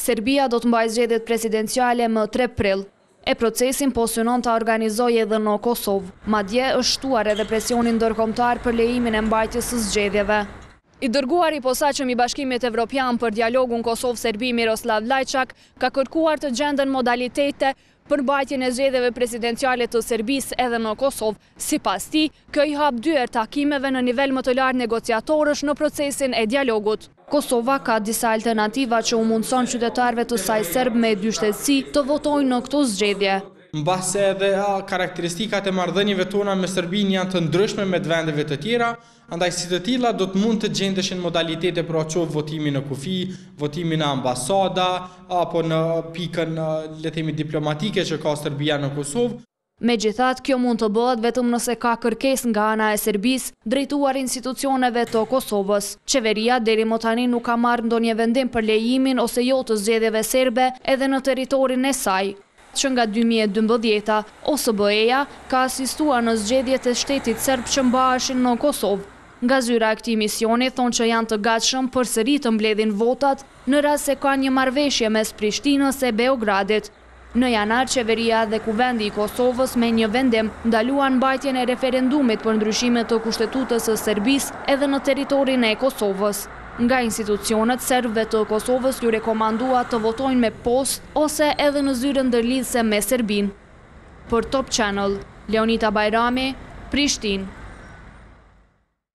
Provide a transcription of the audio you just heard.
Serbia do të mbajë zgjedhjet presidenciale më tre prill, e procesin po synon ta organizojë edhe në Kosovë. Madje, është shtuar edhe presioni ndërkombëtar për lejimin e mbajtjes së zgjedhjeve. I dërguari i posaçëm i Bashkimit Evropian për dialogun Kosovë-Serbi Miroslav Lajçak ka kërkuar të gjenden modalitete për mbajtjen e zgjedhjeve presidenciale të Serbisë edhe në Kosovë. Sipas tij, kjo i hap dyer takimeve në nivel më të lartë negociatorësh në procesin e dialogut. Kosova ka disa alternativa që u mundëson qytetarëve të saj serbë me dyshtetësi të votojnë në këto zgjedhje. Mbase edhe karakteristikat e marrëdhënieve tona me Serbinë janë të ndryshme me të vendeve të tjera, Andaj si të tilla do të mund të gjendeshin modalitete pra qoftë votimin në kufi, votimi në ambasada apo në pikën le të themi diplomatike që ka Serbia në Kosovë. Megjithatë, kjo mund të bëhet vetëm nëse ka kërkesë nga ana e Serbisë, drejtuar institucioneve të Kosovës. Qeveria deri më tani nuk ka marrë ndonjë vendim për lejimin ose jo të zgjedhjeve serbe edhe në territorin e saj. Që nga dy mijë e dymbëdhjeta, OSBE-ja ka asistuar në zgjedhjet e shtetit serb që mbaheshin në Kosovë. Nga zyra e këtij misioni thonë që janë të gatshëm përsëri të mbledhin votat në rast se ka një marrëveshje mes Prishtinës e Beogradit. Në janar qeveria dhe Kuvendi i Kosovës me një vendim ndaluan mbajtjen e referendumit për ndryshime të Kushtetutës së Serbisë edhe në territorin e Kosovës. Nga institucionet serbëve të Kosovës iu rekomandua të votojnë me postë ose edhe në zyrën ndërlidhëse me Serbinë. Për Top Channel, Leonita Bajrami, Prishtinë.